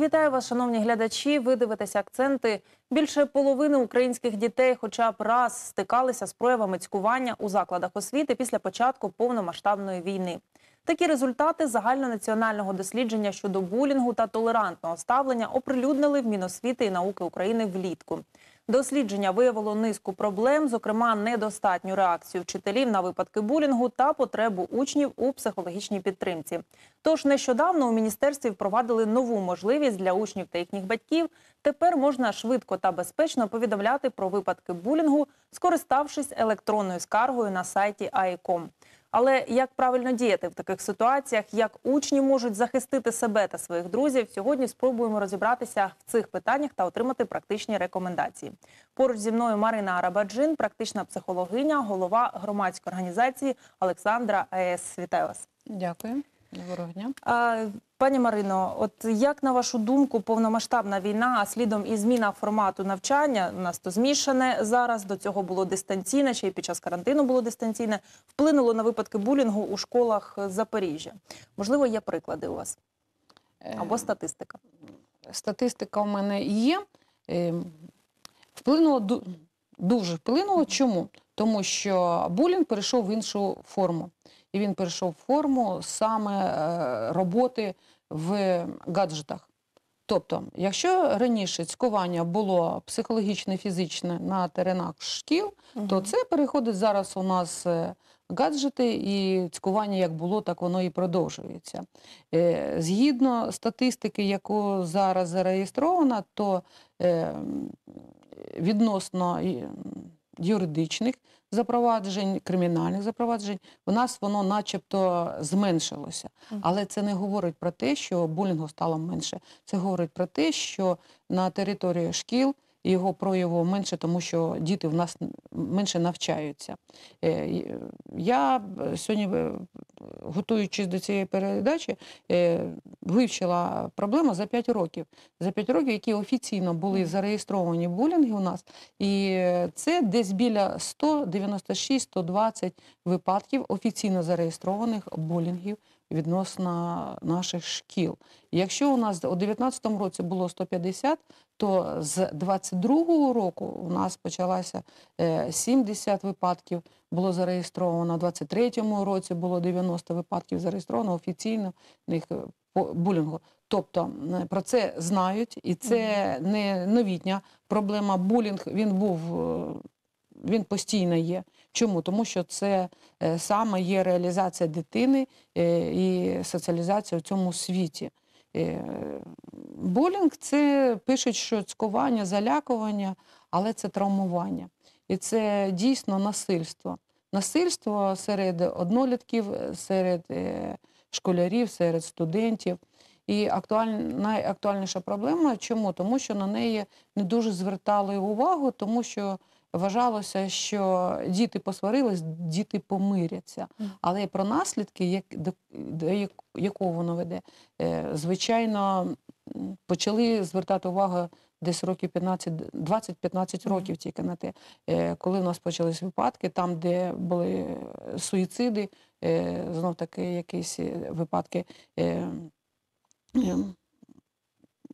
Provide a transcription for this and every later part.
Вітаю вас, шановні глядачі. Ви дивитеся акценти. Більше половини українських дітей, хоча б раз стикалися з проявами цькування у закладах освіти після початку повномасштабної війни. Такі результати загальнонаціонального дослідження щодо булінгу та толерантного ставлення оприлюднили в Міносвіти і науки України влітку. Дослідження виявило низку проблем, зокрема недостатню реакцію вчителів на випадки булінгу та потребу учнів у психологічній підтримці. Тож нещодавно у міністерстві впровадили нову можливість для учнів та їхніх батьків. Тепер можна швидко та безпечно повідомляти про випадки булінгу, скориставшись електронною скаргою на сайті АІКОМ. Але як правильно діяти в таких ситуаціях, як учні можуть захистити себе та своїх друзів, сьогодні спробуємо розібратися в цих питаннях та отримати практичні рекомендації. Поруч зі мною Марина Арабаджин, практична психологиня, голова громадської організації Олександра ЮА. Вітаю вас. Дякую. Доброго дня. Пані Марино, от як на вашу думку, повномасштабна війна, а слідом і зміна формату навчання, у нас то змішане зараз, до цього було дистанційне, ще й під час карантину було дистанційне, вплинуло на випадки булінгу у школах Запоріжжя. Можливо, є приклади у вас або статистика. Е, Статистика у мене є. Е, Вплинуло ду- дуже вплинуло. Чому? Тому що булінг перейшов в іншу форму. І він перейшов в форму саме е, роботи в гаджетах. Тобто, якщо раніше цькування було психологічне, фізичне на теренах шкіл, то це переходить зараз у нас е, гаджети, і цькування як було, так воно і продовжується. Е, Згідно статистики, яку зараз зареєстрована, то е, відносно юридичних запроваджень, кримінальних запроваджень, у нас воно начебто зменшилося. Але це не говорить про те, що булінгу стало менше. Це говорить про те, що на території шкіл його прояву менше, тому що діти в нас менше навчаються. Е, Я сьогодні, е, готуючись до цієї передачі, е, вивчила проблему за 5 років. За 5 років, які офіційно були зареєстровані булінги у нас, і е, це десь біля 196-120 випадків офіційно зареєстрованих булінгів відносно наших шкіл. Якщо у нас у 2019 році було 150, то з 22 року у нас почалося е, 70 випадків було зареєстровано, у 23 році було 90 випадків зареєстровано офіційно них е, булінгу. Тобто е, про це знають, і це не новітня проблема. Булінг він був е, він постійно є. Чому? Тому що це е, саме є реалізація дитини е, і соціалізація в цьому світі. Е, Булінг це пишуть, що цькування, залякування, але це травмування. І це дійсно насильство. Насильство серед однолітків, серед школярів, серед студентів. І актуаль... найактуальніша проблема чому? Тому що на неї не дуже звертали увагу, тому що вважалося, що діти посварились, діти помиряться. Але про наслідки, як, до, до якого воно веде, е, звичайно, почали звертати увагу десь років 15, 20-15 років тільки на те, е, коли в нас почались випадки, там, де були е, суїциди, знов таки якісь випадки. е, е,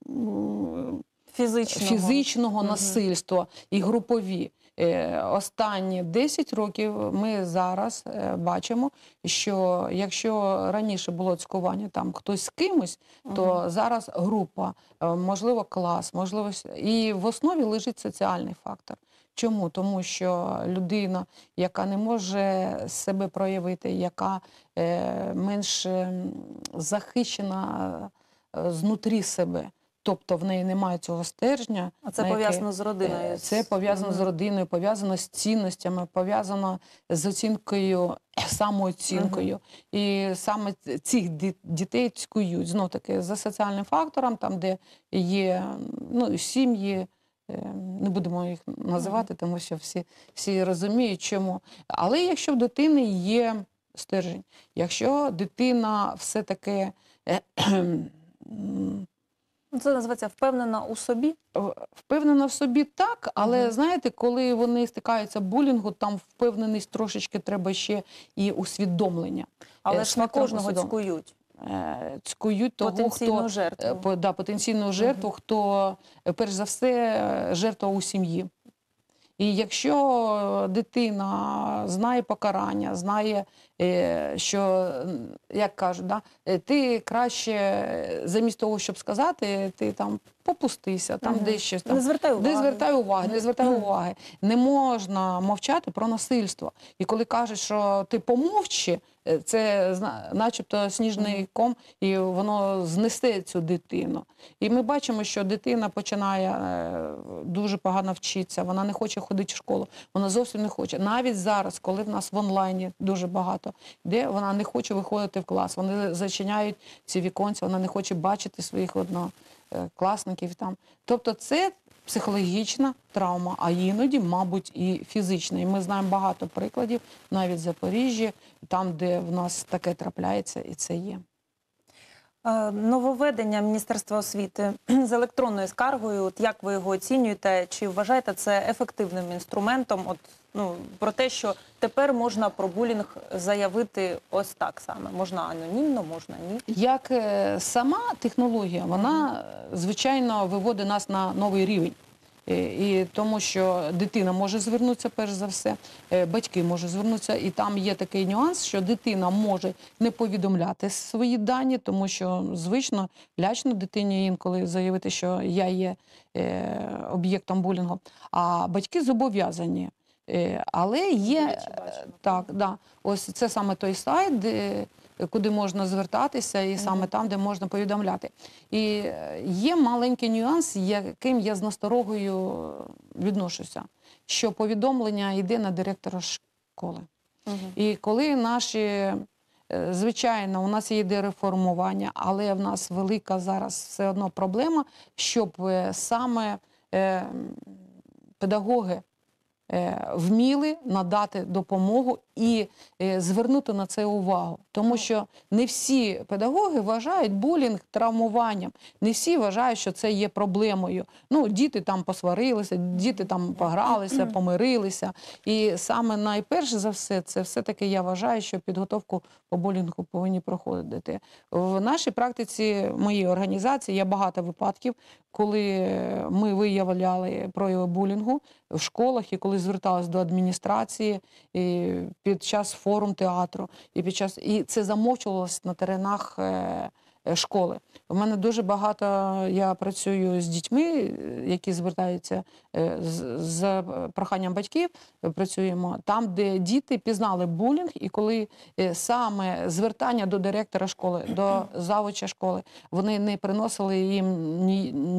м, Фізичного. фізичного насильства і групові. Е, Останні 10 років ми зараз е, бачимо, що якщо раніше було цькування там хтось з кимось, то Мгм. зараз група, е, можливо, клас, можливо, і в основі лежить соціальний фактор. Чому? Тому що людина, яка не може себе проявити, яка менш ем, захищена знутрі себе, тобто в неї немає цього стержня. А це пов'язано з родиною. Е, Це пов'язано з родиною, пов'язано з цінностями, пов'язано з оцінкою, самооцінкою. І саме цих дітей цькують знов таки за соціальним фактором, там, де є ну, сім'ї. е, Не будемо їх називати, тому що всі, всі розуміють, чому. Але якщо в дитини є стержень, якщо дитина все-таки е, м, Ну, Це називається впевнена у собі. Впевнена в собі так, але Мгм. знаєте, коли вони стикаються булінгу, там впевненість трошечки треба ще і усвідомлення. Але Е, ж не кожного цькують. е, цькують того, Потенційну хто жертву. е, да, потенційну жертву, хто е, перш за все жертва у сім'ї. І якщо дитина знає покарання, знає, що, як кажуть, да, е, ти краще е, замість того, щоб сказати, ти там попустися, там Мгм. десь щось там. Не звертай уваги. Не звертай уваги, не звертай уваги. Не можна мовчати про насильство. І коли кажуть, що ти помовчи, е, це начебто сніжний ком, і воно знесе цю дитину. І ми бачимо, що дитина починає е, дуже погано вчитися, вона не хоче ходити в школу, вона зовсім не хоче. Навіть зараз, коли в нас в онлайні дуже багато, де вона не хоче виходити в клас, вони зачиняють ці віконці, вона не хоче бачити своїх однокласників там. Тобто це психологічна травма, а іноді, мабуть, і фізична. І ми знаємо багато прикладів, навіть в Запоріжжі, там, де в нас таке трапляється, і це є. Е, Нововведення Міністерства освіти з електронною скаргою. От як ви його оцінюєте? Чи вважаєте це ефективним інструментом? От ну про те, що тепер можна про булінг заявити ось так саме. Можна анонімно, можна ні. Як е, сама технологія, вона, е, звичайно, виводить нас на новий рівень. Е, І тому, що дитина може звернутися перш за все, е, батьки можуть звернутися, і там є такий нюанс, що дитина може не повідомляти свої дані, тому що звично лячно дитині інколи заявити, що я є е, об'єктом булінгу, а батьки зобов'язані. Але є так, да. Ось це саме той сайт, де, куди можна звертатися, і саме там, де можна повідомляти. І е, є маленький нюанс, яким я з насторогою відношуся, що повідомлення йде на директора школи. І коли наші, е, звичайно, у нас йде реформування, але в нас велика зараз все одно проблема, щоб е, саме педагоги вміли надати допомогу і е, звернути на це увагу. Тому що не всі педагоги вважають булінг травмуванням, не всі вважають, що це є проблемою. Ну, діти там посварилися, діти там погралися, помирилися. І саме найперше за все, це все-таки я вважаю, що підготовку по булінгу повинні проходити. В нашій практиці моєї організації є багато випадків, коли ми виявляли прояви булінгу в школах і коли зверталась до адміністрації і під час форум театру, і під час і це замовчувалось на теренах. е, Школи. У мене дуже багато я працюю з дітьми, е, які звертаються е, з, е, проханням батьків. е, Працюємо там, де діти пізнали булінг, і коли е, саме звертання до директора школи, до завуча школи, вони не приносили їм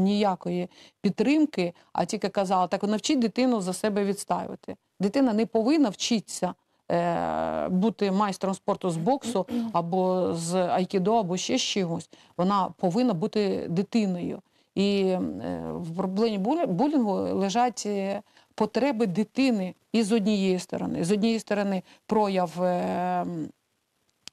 ніякої підтримки, а тільки казали, так навчіть дитину за себе відставити. Дитина не повинна вчитися. Е, Бути майстром спорту з боксу або з айкідо, або ще з чимось. Вона повинна бути дитиною. І е, в проблемі булінгу лежать е, потреби дитини і з однієї сторони. З однієї сторони прояв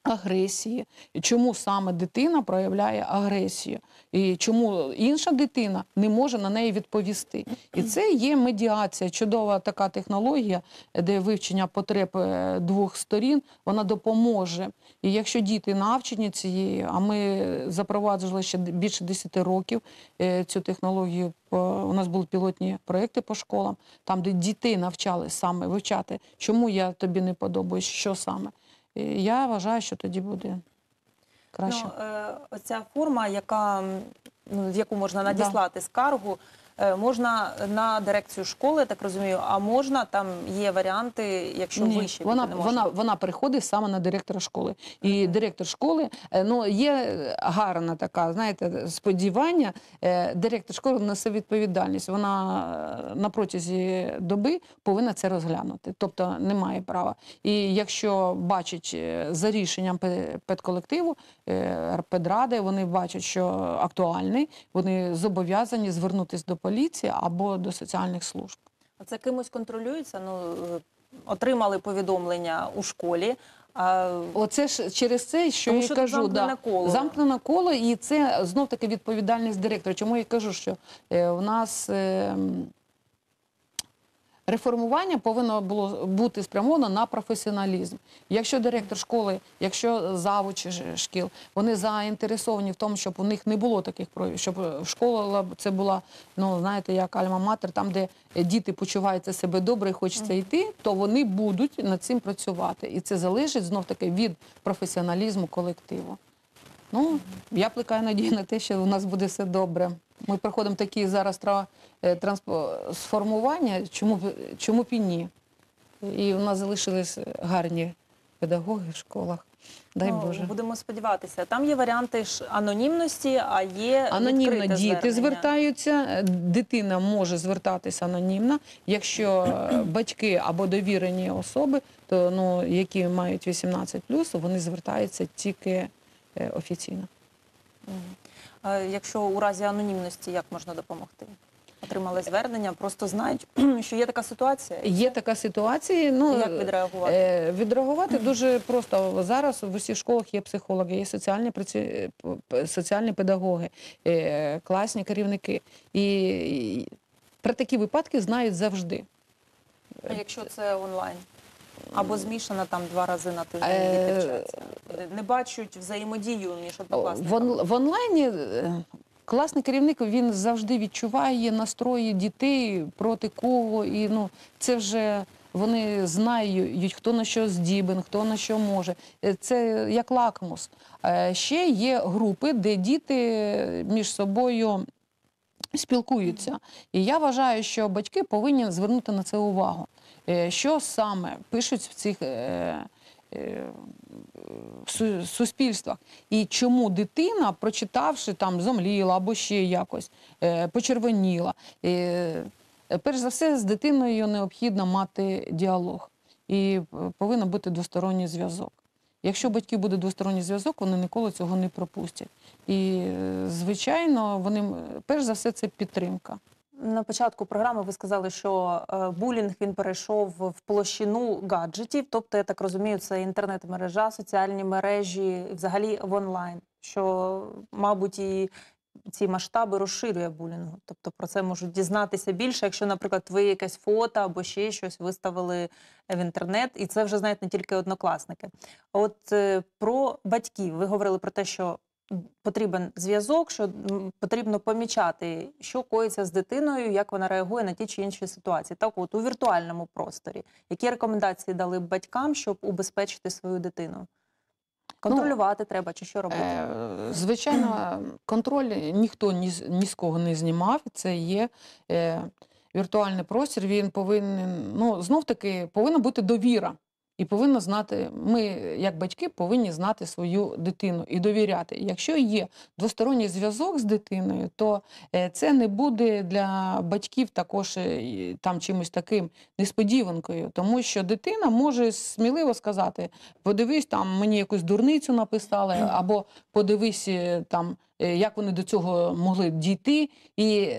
агресії, чому саме дитина проявляє агресію, і чому інша дитина не може на неї відповісти. І це є медіація, чудова така технологія, де вивчення потреб е, двох сторін, вона допоможе. І якщо діти навчені цією, а ми запроваджували ще більше 10 років е, цю технологію, у нас були пілотні проекти по школам, там, де дітей навчали саме вивчати, чому я тобі не подобаюсь, що саме. І Я вважаю, що тоді буде краще. Ну, е, оця форма, яка ну, в яку можна надіслати скаргу, е, можна на дирекцію школи, я так розумію, а можна там є варіанти, якщо Ні, вище вона, не можна. вона, вона приходить саме на директора школи. І директор школи, е, ну, є гарна така, знаєте, сподівання. е, Директор школи несе відповідальність. Вона е, на протязі доби повинна це розглянути. Тобто немає права. І якщо бачить е, за рішенням пе- педколективу, е, педради, вони бачать, що актуальний, вони зобов'язані звернутися до поліції або до соціальних служб. А Це кимось контролюється? Ну, е, отримали повідомлення у школі. А, Оце ж через це, що Тому я що кажу, замкнене коло. замкнене коло, і це знов таки відповідальність директора. Чому я кажу, що е, в нас е, Реформування повинно було бути спрямовано на професіоналізм. Якщо директор школи, якщо завуч ж- шкіл, вони заінтересовані в тому, щоб у них не було таких проявів, щоб е, школа це була, ну знаєте, як альма-матер, там, де діти почуваються себе добре і хочеться йти, то вони будуть над цим працювати. І це залежить знов таки від професіоналізму колективу. Ну, я плекаю надію на те, що у нас буде все добре. Ми проходимо такі зараз е, трансформування, чому, б- чому б і ні? І у нас залишились гарні педагоги в школах. Дай Ну, Боже. Будемо сподіватися. Там є варіанти ж анонімності, а є Анонімно діти звернення. звертаються, е, дитина може звертатися анонімно. Якщо е, батьки або довірені особи, то ну, які мають 18+, вони звертаються тільки офіційно. Якщо у разі анонімності, як можна допомогти? Отримали звернення, просто знають, що є така ситуація. Є така ситуація. Ну, Як відреагувати? Е, Відреагувати дуже просто. Зараз в усіх школах є психологи, є соціальні, праці... соціальні педагоги, е, класні керівники. І про такі випадки знають завжди. А якщо це онлайн? Або змішано там два рази на тиждень Е. Не бачать взаємодію між однокласниками. в онлайні е, класний керівник він завжди відчуває настрої дітей проти кого. І ну, це вже вони знають, хто на що здібен, хто на що може. Е, Це як лакмус. Е, Ще є групи, де діти між собою спілкуються. І я вважаю, що батьки повинні звернути на це увагу. Е, Що саме пишуть в цих е, е, су- суспільствах, і чому дитина, прочитавши там зомліла або ще якось, почервоніла. Перш за все, з дитиною необхідно мати діалог і повинен бути двосторонній зв'язок. Якщо у батьків буде двосторонній зв'язок, вони ніколи цього не пропустять. І, звичайно, вони перш за все це підтримка. На початку програми ви сказали, що е, булінг він перейшов в площину гаджетів. Тобто, я так розумію, це інтернет-мережа, соціальні мережі, взагалі в онлайн. Що, мабуть, і ці масштаби розширює булінгу. Тобто про це можуть дізнатися більше, якщо, наприклад, ви якесь фото або ще щось виставили в інтернет, і це вже знають не тільки однокласники. От е, про батьків ви говорили про те, що потрібен зв'язок, що потрібно помічати, що коїться з дитиною, як вона реагує на ті чи інші ситуації. Так, от у віртуальному просторі, які рекомендації дали б батькам, щоб убезпечити свою дитину? Контролювати треба чи що робити? Е, Звичайно, контроль ніхто ні, ні з кого не знімав. Це є е, віртуальний простір. Він повинен, ну знов таки, повинна бути довіра. І повинна знати, ми, як батьки, повинні знати свою дитину і довіряти. Якщо є двосторонній зв'язок з дитиною, то е, це не буде для батьків також е, там чимось таким несподіванкою, тому що дитина може сміливо сказати: подивись, там мені якусь дурницю написали, або подивись е, там, як вони до цього могли дійти, і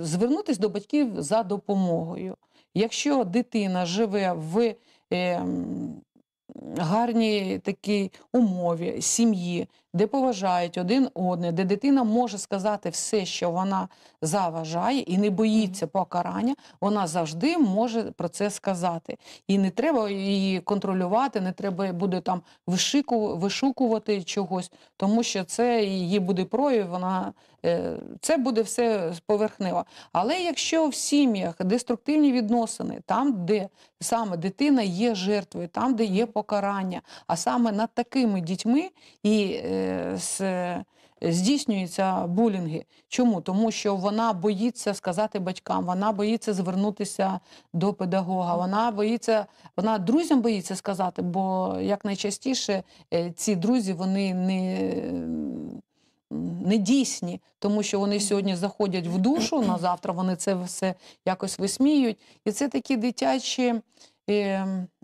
звернутися до батьків за допомогою. Якщо дитина живе в е, такі гарній такій умові, сім'ї, де поважають один одне, де дитина може сказати все, що вона заважає, і не боїться покарання, вона завжди може про це сказати. І не треба її контролювати, не треба буде там вишику, вишукувати чогось, тому що це її буде прояв, вона е, це буде все поверхнево. Але якщо в сім'ях деструктивні відносини, там, де саме дитина є жертвою, там, де є покарання, а саме над такими дітьми і е, здійснюються булінги. Чому? Тому що вона боїться сказати батькам, вона боїться звернутися до педагога, вона боїться, вона друзям боїться сказати, бо як найчастіше е, ці друзі вони не. Дійсні, тому що вони сьогодні заходять в душу, на завтра вони це все якось висміюють. І це такі дитячі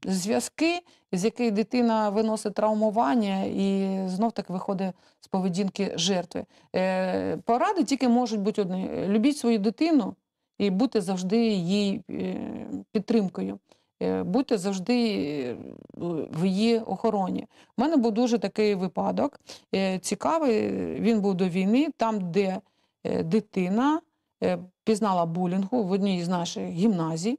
зв'язки, з яких дитина виносить травмування і знов таки виходить з поведінки жертви. Е, поради тільки можуть бути одні: любіть свою дитину і бути завжди її е, підтримкою. Е, Будьте завжди в її охороні. У мене був дуже такий випадок. Цікавий, він був до війни, там, де дитина пізнала булінгу в одній з наших гімназій.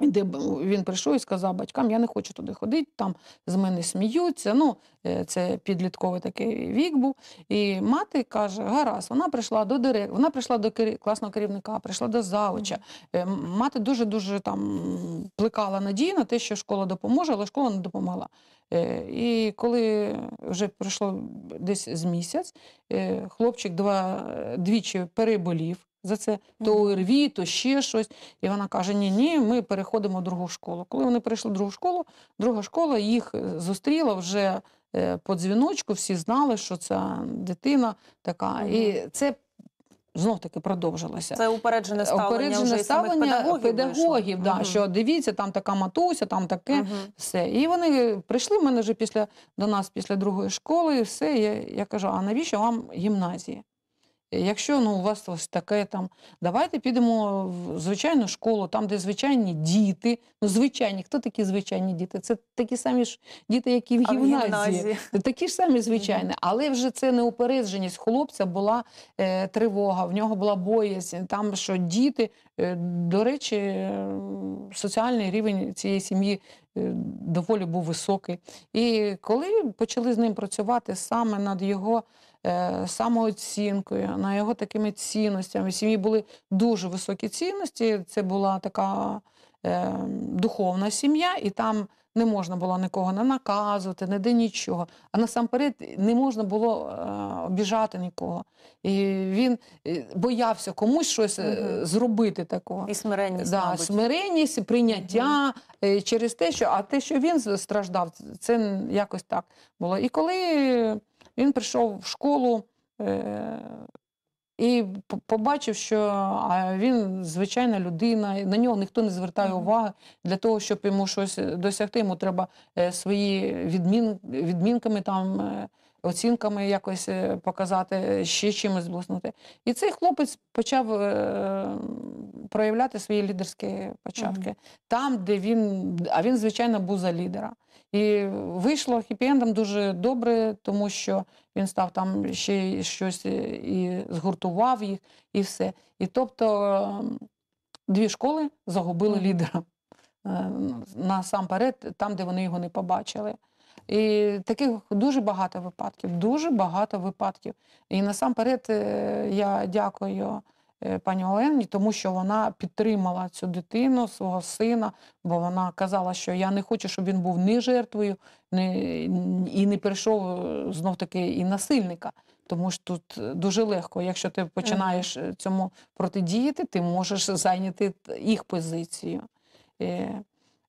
Де він прийшов і сказав батькам, я не хочу туди ходити, там з мене сміються. Ну, е, це підлітковий такий вік був. І мати каже: гаразд, вона прийшла до дирек, вона прийшла до класного керівника, прийшла до завуча. Е, Мати дуже дуже там плекала надію на те, що школа допоможе, але школа не допомогла. Е, І коли вже пройшло десь з місяць, хлопчик два, двічі переболів за це, то. ОРВІ, то ще щось. І вона каже: Ні, ні, ми переходимо в другу школу. Коли вони перейшли в другу школу, друга школа їх е, зустріла вже е, по дзвіночку, всі знали, що ця дитина така. І це знов таки продовжилося. Це упереджене ставлення Упереджене вже ставлення педагогів. педагогів, да, Мгм. що дивіться, там така матуся, там таке. Мгм. Все. І вони прийшли в мене вже після до нас після другої школи, і все. Я, я кажу: а навіщо вам гімназія? Якщо ну, у вас ось таке там, давайте підемо в звичайну школу, там, де звичайні діти. Ну, звичайні, хто такі звичайні діти? Це такі самі ж діти, які в А в гімназії. гімназії? Такі ж самі звичайні, але вже це неупередженість хлопця була е, тривога, в нього була боязнь. Там що діти, е, до речі, е, соціальний рівень цієї сім'ї е, доволі був високий. І коли почали з ним працювати саме над його самооцінкою, на його такими цінностями, в сім'ї були дуже високі цінності. Це була така е, духовна сім'я, і там не можна було нікого не наказувати, ніде нічого. А насамперед не можна було е, обіжати нікого. І він е, боявся комусь щось е, Мгм. зробити такого. І смиренність, Да, мабуть. смиренність, прийняття е, через те, що а те, що він страждав, це якось так було. І коли він прийшов в школу е, і побачив, що він звичайна людина, на нього ніхто не звертає уваги. Для того, щоб йому щось досягти, йому треба е, свої відмін, відмінками там. е, Оцінками якось показати, ще чимось блиснути. І цей хлопець почав е, проявляти свої лідерські початки там, де він, а він, звичайно, був за лідера. І вийшло хіпі-ендом дуже добре, тому що він став там ще щось е, і згуртував їх, і все. І тобто ем, дві школи загубили лідера е, насамперед, там, де вони його не побачили. І таких дуже багато випадків, дуже багато випадків. І насамперед е, я дякую пані Олені, тому що вона підтримала цю дитину, свого сина, бо вона казала, що я не хочу, щоб він був ні жертвою, ні, і не перейшов знов таки і насильника. Тому що тут е, дуже легко, якщо ти починаєш е, цьому протидіяти, ти можеш зайняти їх позицію. Е,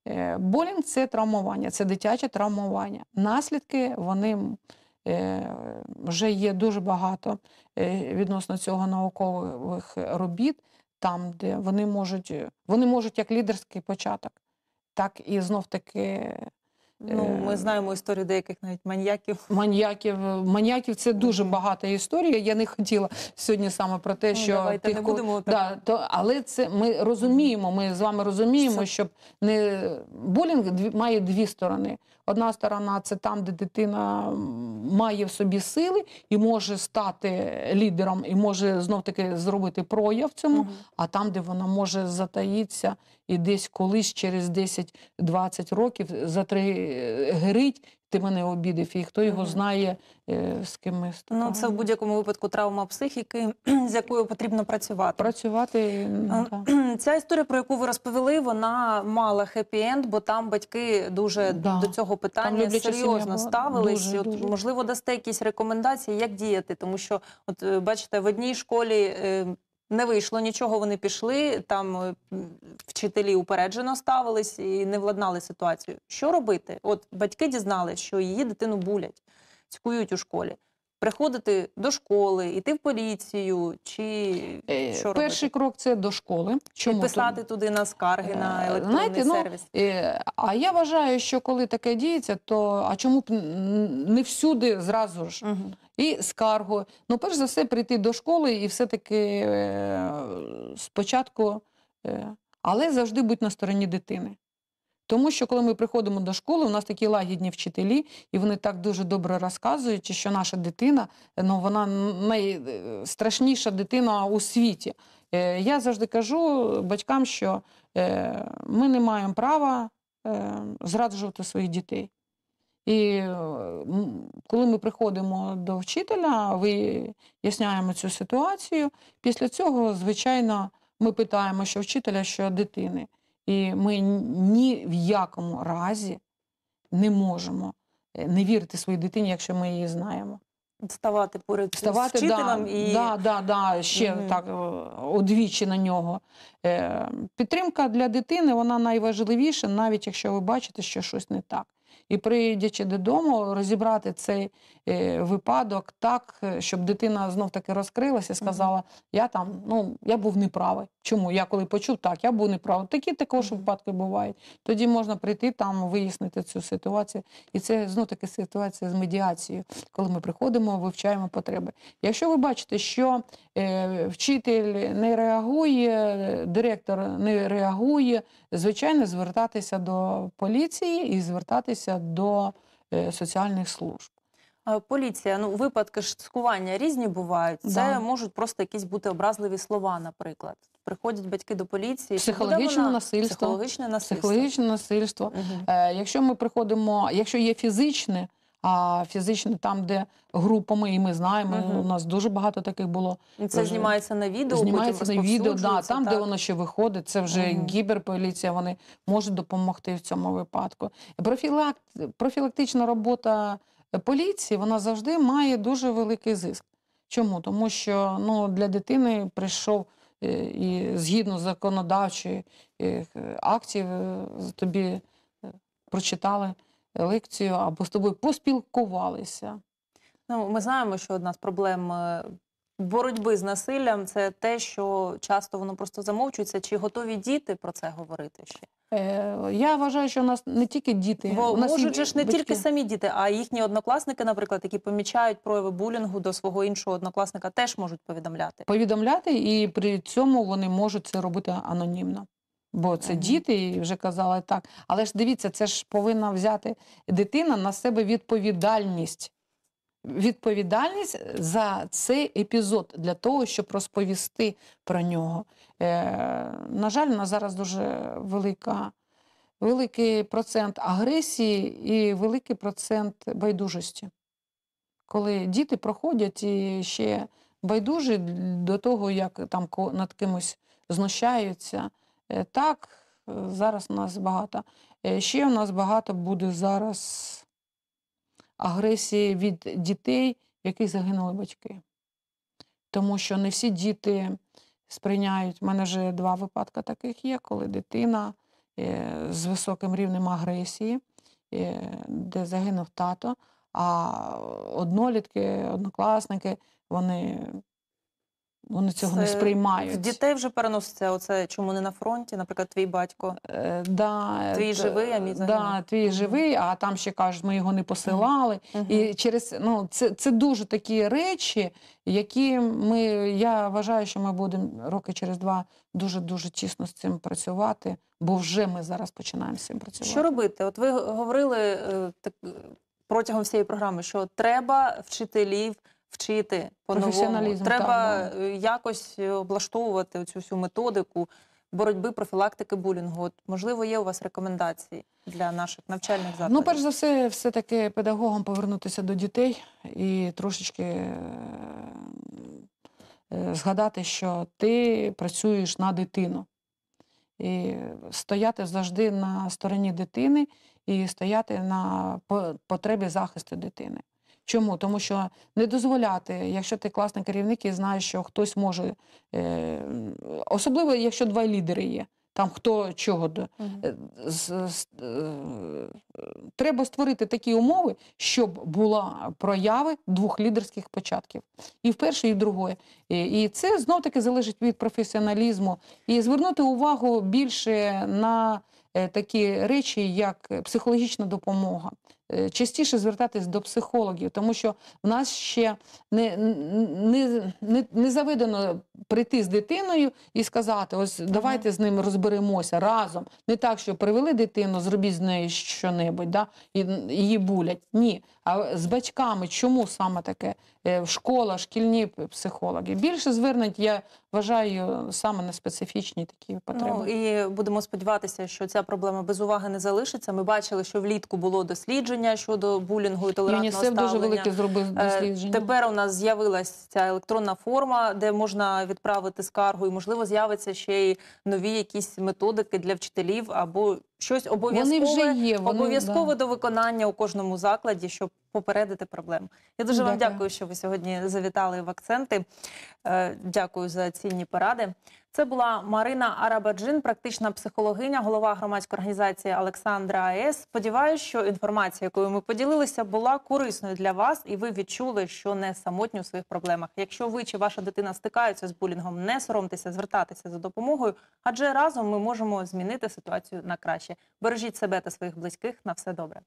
е, Болінг це травмування, це дитяче травмування. Наслідки вони е, вже є дуже багато е, відносно цього наукових робіт, там, де вони можуть, вони можуть як лідерський початок, так і знов таки Ну, ми е, знаємо історію деяких навіть маньяків. Маньяків, маньяків це дуже багата історія. Я не хотіла сьогодні саме про те, Ну, що давайте не тих, ко- будемо да, то, але це ми розуміємо. Ми з вами розуміємо, щоб не булінг має дві сторони. Одна сторона це там, де дитина має в собі сили і може стати лідером, і може знов таки зробити прояв цьому. угу. А там, де вона може затаїтися і десь колись через 10-20 років затригерить, ти мене обідав, і хто його знає, е, з ким ми Ну, це в будь-якому випадку травма психіки, з якою потрібно працювати. працювати. А, м. Ця історія, про яку ви розповіли, вона мала хеппі-енд, бо там батьки дуже Да. до цього питання серйозно ставились. Дуже, От, дуже. Можливо, дасте якісь рекомендації, як діяти, тому що, от е, бачите, в одній школі. Не вийшло нічого, вони пішли. Там е, вчителі упереджено ставились і не владнали ситуацію. Що робити? От батьки дізналися, що її дитину булять, цькують у школі. Приходити до школи, йти в поліцію, чи Е, що Перший робити? крок це до школи. Чому писати туди на скарги на Е, електронний знаєте, ну, сервіс. Е, А я вважаю, що коли таке діється, то а чому б не всюди зразу ж? Мгм. І скаргу. Ну, перш за все, прийти до школи і все-таки е, спочатку, е, але завжди будь на стороні дитини. Тому що коли ми приходимо до школи, у нас такі лагідні вчителі, і вони так дуже добре розказують, що наша дитина ну, вона найстрашніша дитина у світі. Е, Я завжди кажу батькам, що ми не маємо права зраджувати своїх дітей. І коли ми приходимо до вчителя, виясняємо цю ситуацію. Після цього, звичайно, ми питаємо, що вчителя, що дитини. І ми ні в якому разі не можемо е, не вірити своїй дитині, якщо ми її знаємо. Ставати поряд Ставати з вчителем да, і да, да, да, ще Мгм. так е, удвічі на нього. Е, підтримка для дитини вона найважливіша, навіть якщо ви бачите, що щось не так. І прийдячи додому, розібрати цей е, випадок так, е, щоб дитина знов таки розкрилася і сказала: я там, ну я був неправий. Чому? Я коли почув, так, я був неправий. Такі також випадки бувають. Тоді можна прийти там, вияснити цю ситуацію. І це знов таки ситуація з медіацією, коли ми приходимо, вивчаємо потреби. Якщо ви бачите, що е, вчитель не реагує, директор не реагує, звичайно, звертатися до поліції і звертатися до е, соціальних служб. Поліція, ну випадки шкування різні бувають. Це Да. можуть просто якісь бути образливі слова, наприклад. Приходять батьки до поліції. Психологічне вона- насильство. Психологічне насильство. Психологічне насильство. Угу. Е, якщо ми приходимо, якщо є фізичне, а фізичне там, де групами, і ми знаємо, Мгм. у нас дуже багато таких було. І Це Е, знімається на відео, Знімається потім на відео, да, там, де воно ще виходить, це вже Мгм. кіберполіція, вони можуть допомогти в цьому випадку. Профілак... Профілактична робота поліції вона завжди має дуже великий зиск. Чому? Тому що ну, для дитини прийшов е, і згідно законодавчих е, актів, тобі прочитали лекцію або з тобою поспілкувалися. Ну, ми знаємо, що одна з проблем е, боротьби з насиллям це те, що часто воно просто замовчується. Чи готові діти про це говорити ще? Е, Я вважаю, що у нас не тільки діти, Бо у нас можуть же ж не батьки. тільки самі діти, а їхні однокласники, наприклад, які помічають прояви булінгу до свого іншого однокласника, теж можуть повідомляти. повідомляти, і при цьому вони можуть це робити анонімно. Бо це діти, і вже казали так. Але ж дивіться, це ж повинна взяти дитина на себе відповідальність. Відповідальність за цей епізод для того, щоб розповісти про нього. Е, на жаль, у нас зараз дуже велика, великий процент агресії і великий процент байдужості. Коли діти проходять і ще байдужі до того, як там над кимось знущаються. Е, Так, е, зараз у нас багато. Е, Ще у нас багато буде зараз агресії від дітей, в яких загинули батьки. Тому що не всі діти сприйняють. У мене вже два випадки таких є, коли дитина з високим рівнем агресії, де загинув тато, а однолітки, однокласники, вони, вони цього не сприймають. В дітей вже переноситься оце, чому не на фронті, наприклад, твій батько. Е, Да, Твій т- живий, а мій загинув. да, твій Мгм. живий, а там ще кажуть, ми його не посилали. Мгм. І через ну це, це дуже такі речі, які ми. Я вважаю, що ми будемо роки через два дуже дуже тісно з цим працювати, бо вже ми зараз починаємо з цим працювати. Що робити? От ви говорили е, так, протягом всієї програми, що треба вчителів вчити по-новому. Треба так, е, якось е, облаштовувати цю всю методику боротьби профілактики булінгу. От, можливо, є у вас рекомендації для наших навчальних закладів? Ну, перш за все, все-таки педагогам повернутися до дітей і трошечки е, згадати, що ти працюєш на дитину. І стояти завжди на стороні дитини і стояти на по- потребі захисту дитини. Чому? Тому що не дозволяти, якщо ти класний керівник і знаєш, що хтось може, е, особливо якщо два лідери є, там хто чого е, треба створити такі умови, щоб була прояви двох лідерських початків. І в перше, і в друге. І, і це знов таки залежить від професіоналізму. І звернути увагу більше на е, такі речі, як психологічна допомога. Е, частіше звертатись до психологів, тому що в нас ще не, не, не, не заведено прийти з дитиною і сказати: ось давайте з ним розберемося разом. Не так, що привели дитину, зробіть з нею щонебудь, да, і її булять. Ні. А з батьками, чому саме таке? Е, Школа, шкільні психологи. Більше звернень, я вважаю, саме на специфічні такі потреби. Ну і будемо сподіватися, що ця проблема без уваги не залишиться. Ми бачили, що влітку було дослідження щодо булінгу і толерантного ЮНІСЕФ дуже велике зробив Е, дослідження. Тепер у нас з'явилась ця електронна форма, де можна відправити скаргу, і можливо з'явиться ще й нові якісь методики для вчителів або щось Вони обов'язкове вже є. Вони, обов'язково да. до виконання у кожному закладі, щоб попередити проблему. Я дуже вам Дякую. дякую, що ви сьогодні завітали в акценти. Е, Дякую за цінні поради. Це була Марина Арабаджин, практична психологиня, голова громадської організації Олександра АЕС. Сподіваюсь, що інформація, якою ми поділилися, була корисною для вас, і ви відчули, що не самотні у своїх проблемах. Якщо ви чи ваша дитина стикаються з булінгом, не соромтеся звертатися за допомогою, адже разом ми можемо змінити ситуацію на краще. Бережіть себе та своїх близьких. На все добре.